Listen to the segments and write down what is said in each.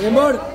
embora.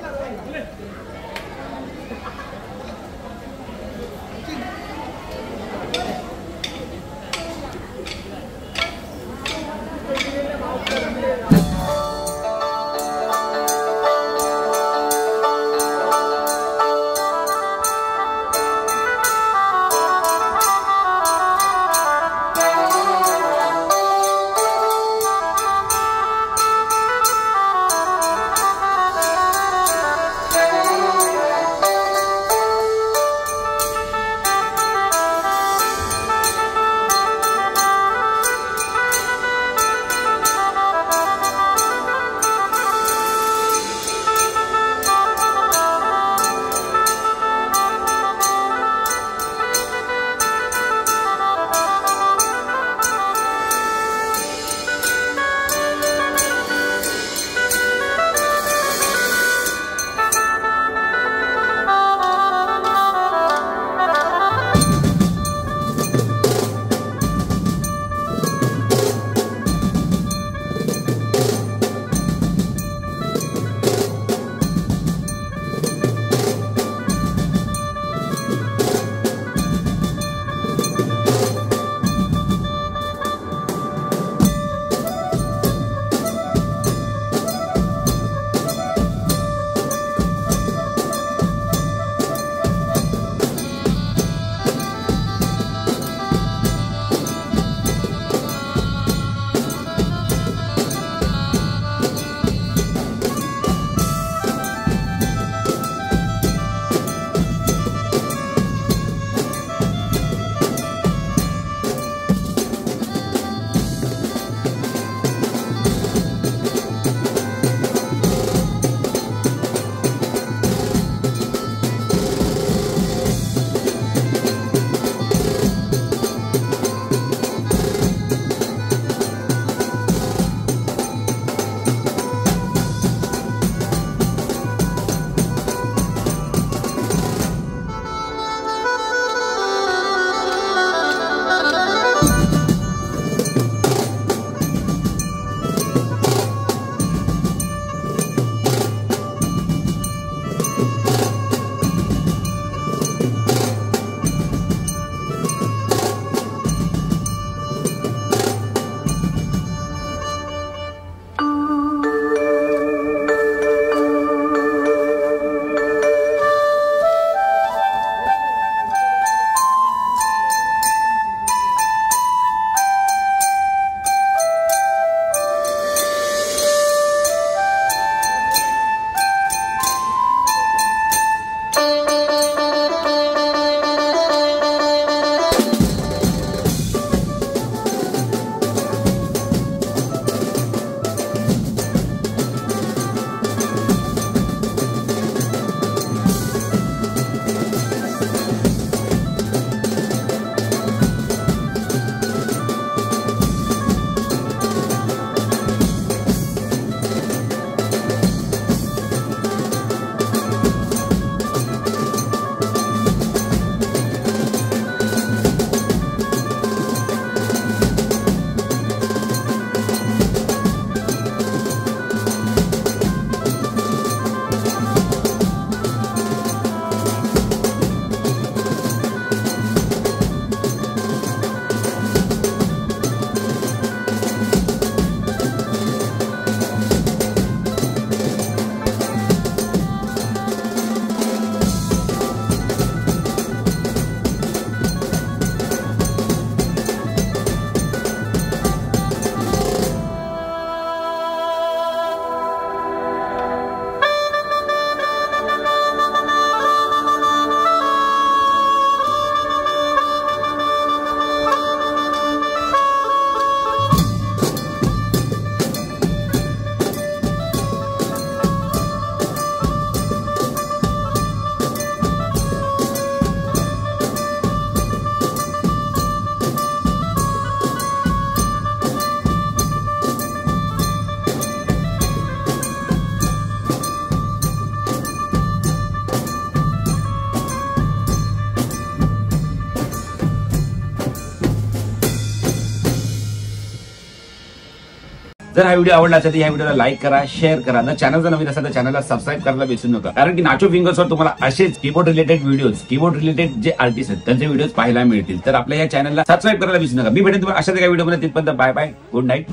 जर हा video आवडला असेल तर या व्हिडिओला लाईक करा शेअर करा. जर चॅनल जर नवीन असेल तर चॅनलला सबस्क्राईब करायला विसरू नका. कारण की नाचो फिंगर्सवर तुम्हाला असेच keyboard related videos keyboard related जे आर्टिस्ट आहेत त्यांचे व्हिडिओज पाहायला मिळतील. तर आपल्या या चॅनलला सबस्क्राईब करायला विसरू नका. मी भेटेन तुम्हाला अशा एका व्हिडिओमध्ये तिथपर्यंत bye bye good night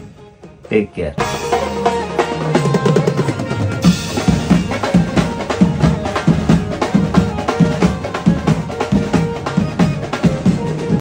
take care